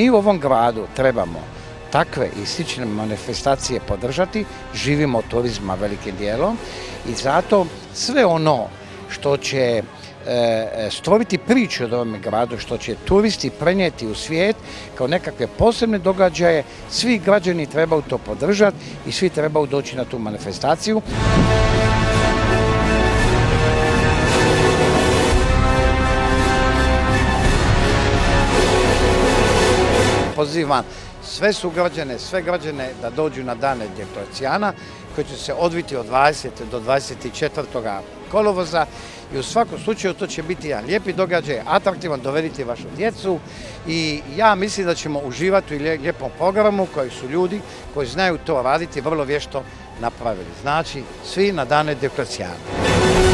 mi u ovom gradu trebamo takve i slične manifestacije podržati, živimo turizma velikim dijelom i zato sve ono što će e, stvoriti priču o ovome gradu, što će turisti prenijeti u svijet kao nekakve posebne događaje, svi građani trebaju to podržati i svi trebaju doći na tu manifestaciju. Pozivam sve sugrađane, sve građane da dođu na dane Djekleciana koji će se odviti od 20. do 24. kolovoza i u svakom slučaju to će biti jedan lijepi događaj, atraktivan, dovediti vašu djecu i ja mislim da ćemo uživati u lijepom programu koji su ljudi koji znaju to raditi vrlo vješto napravili. Znači, svi na dane Djekleciana.